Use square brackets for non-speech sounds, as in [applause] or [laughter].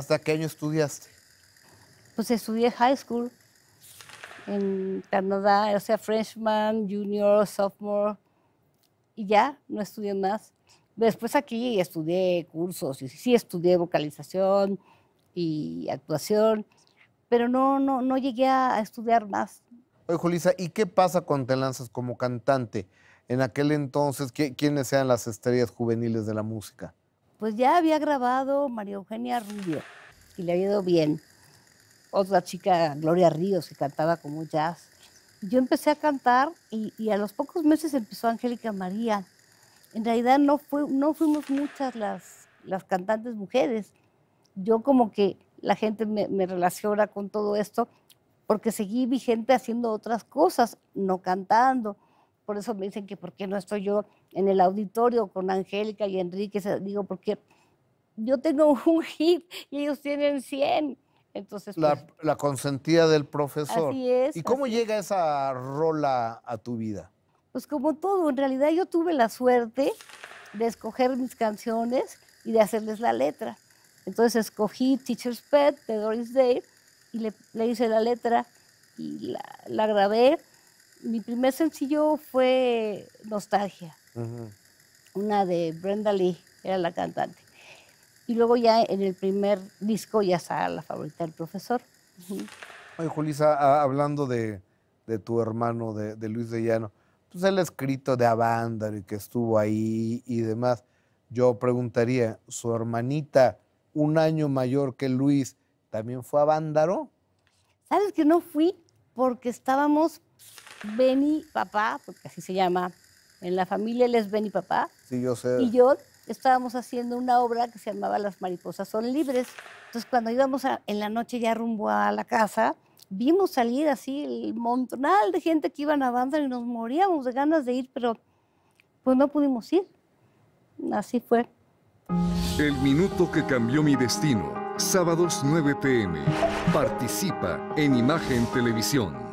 ¿Hasta qué año estudiaste? Pues estudié high school en Canadá, o sea, freshman, junior, sophomore, y ya, no estudié más. Después aquí estudié cursos, y sí estudié vocalización y actuación, pero no, no, no llegué a estudiar más. Oye, Julisa, ¿y qué pasa cuando te lanzas como cantante? En aquel entonces, ¿quiénes eran las estrellas juveniles de la música? Pues ya había grabado María Eugenia Rubio y le había ido bien. Otra chica, Gloria Ríos, que cantaba como jazz. Yo empecé a cantar y, a los pocos meses empezó Angélica María. En realidad no, fuimos muchas las, las cantantes mujeres. Yo como que la gente me, me relaciona con todo esto porque seguí vigente haciendo otras cosas, no cantando. Por eso me dicen que por qué no estoy yo en el auditorio con Angélica y Enrique. Digo, porque yo tengo [laughs] un hit y ellos tienen 100. Entonces, la, pues, la consentida del profesor. Así es. ¿Y cómo llega esa rola a tu vida? Pues como todo, en realidad yo tuve la suerte de escoger mis canciones y de hacerles la letra. Entonces escogí Teacher's Pet de Doris Day y le, le hice la letra y la, grabé. Mi primer sencillo fue Nostalgia, una de Brenda Lee, era la cantante. Y luego ya en el primer disco ya está la favorita del profesor. Oye, Julisa, hablando de, tu hermano, de, Luis de Llano, pues él ha escrito de Avándaro y que estuvo ahí y demás. Yo preguntaría, ¿su hermanita, un año mayor que Luis, también fue a Vándaro? ¿Sabes que no fui? Porque estábamos Benny papá, porque así se llama, en la familia él es Benny papá. Sí, yo sé. Y yo estábamos haciendo una obra que se llamaba Las mariposas son libres. Entonces cuando íbamos en la noche ya rumbo a la casa, vimos salir así el montonal de gente que iban a Vándaro y nos moríamos de ganas de ir, pero pues no pudimos ir. Así fue. El minuto que cambió mi destino Sábados 9 pm. Participa en Imagen Televisión.